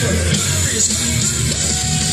Christmas.